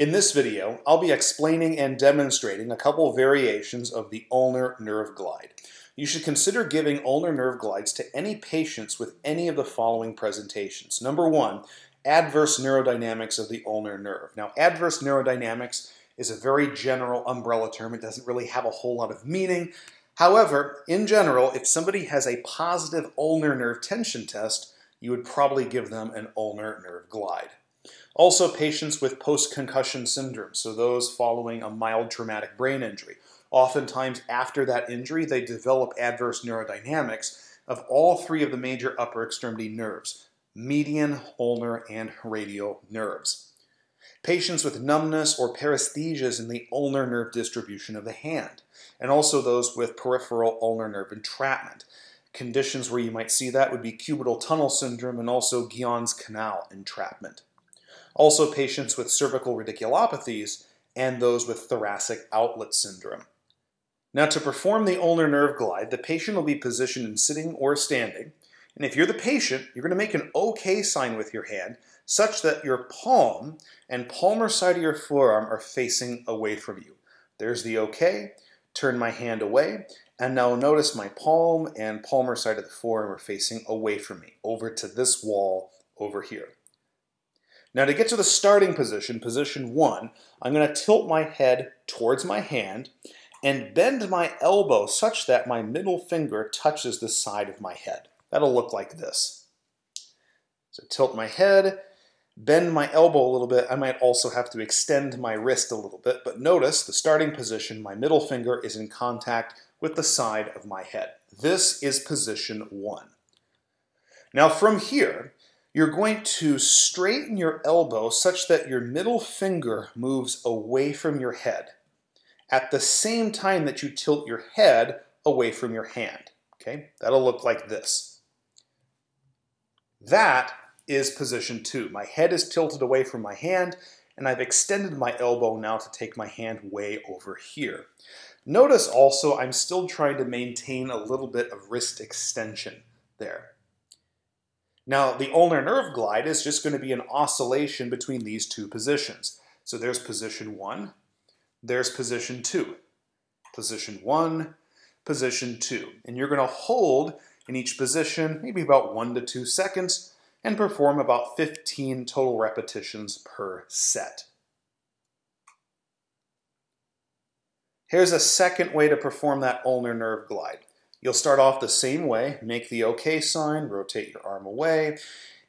In this video, I'll be explaining and demonstrating a couple variations of the ulnar nerve glide. You should consider giving ulnar nerve glides to any patients with any of the following presentations. Number one, adverse neurodynamics of the ulnar nerve. Now, adverse neurodynamics is a very general umbrella term. It doesn't really have a whole lot of meaning. However, in general, if somebody has a positive ulnar nerve tension test, you would probably give them an ulnar nerve glide. Also, patients with post-concussion syndrome, so those following a mild traumatic brain injury. Oftentimes, after that injury, they develop adverse neurodynamics of all three of the major upper extremity nerves, median, ulnar, and radial nerves. Patients with numbness or paresthesias in the ulnar nerve distribution of the hand, and also those with peripheral ulnar nerve entrapment. Conditions where you might see that would be cubital tunnel syndrome and also Guyon's canal entrapment also patients with cervical radiculopathies, and those with thoracic outlet syndrome. Now to perform the ulnar nerve glide, the patient will be positioned in sitting or standing, and if you're the patient, you're going to make an OK sign with your hand such that your palm and palmar side of your forearm are facing away from you. There's the OK, turn my hand away, and now notice my palm and palmar side of the forearm are facing away from me, over to this wall over here. Now to get to the starting position, position one, I'm going to tilt my head towards my hand and bend my elbow such that my middle finger touches the side of my head. That'll look like this. So tilt my head, bend my elbow a little bit. I might also have to extend my wrist a little bit, but notice the starting position, my middle finger is in contact with the side of my head. This is position one. Now from here, you're going to straighten your elbow such that your middle finger moves away from your head at the same time that you tilt your head away from your hand. Okay, that'll look like this. That is position two. My head is tilted away from my hand and I've extended my elbow now to take my hand way over here. Notice also I'm still trying to maintain a little bit of wrist extension there. Now, the ulnar nerve glide is just going to be an oscillation between these two positions. So there's position one, there's position two. Position one, position two. And you're going to hold in each position maybe about one to two seconds and perform about 15 total repetitions per set. Here's a second way to perform that ulnar nerve glide. You'll start off the same way, make the OK sign, rotate your arm away,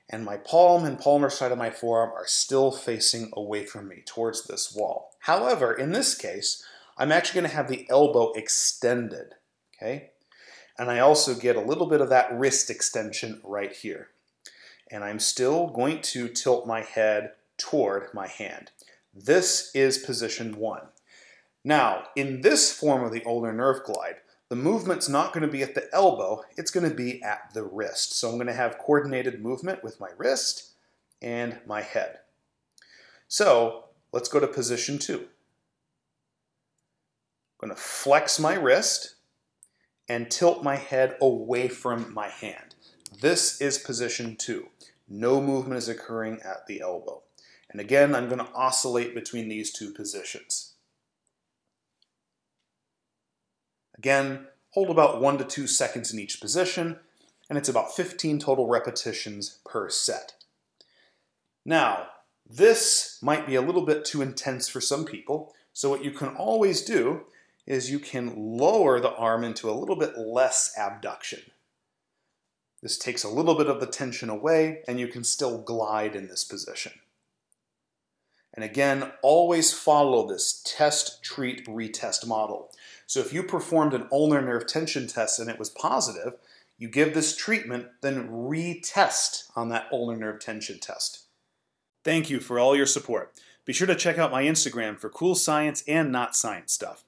and my palm and palmar side of my forearm are still facing away from me towards this wall. However, in this case, I'm actually going to have the elbow extended, okay? And I also get a little bit of that wrist extension right here. And I'm still going to tilt my head toward my hand. This is position one. Now, in this form of the ulnar nerve glide, the movement's not going to be at the elbow, it's going to be at the wrist. So I'm going to have coordinated movement with my wrist and my head. So let's go to position two. I'm going to flex my wrist and tilt my head away from my hand. This is position two. No movement is occurring at the elbow. And again, I'm going to oscillate between these two positions. Again, hold about one to two seconds in each position, and it's about 15 total repetitions per set. Now, this might be a little bit too intense for some people, so what you can always do is you can lower the arm into a little bit less abduction. This takes a little bit of the tension away, and you can still glide in this position. And again, always follow this test, treat, retest model. So if you performed an ulnar nerve tension test and it was positive, you give this treatment, then retest on that ulnar nerve tension test. Thank you for all your support. Be sure to check out my Instagram for cool science and not science stuff.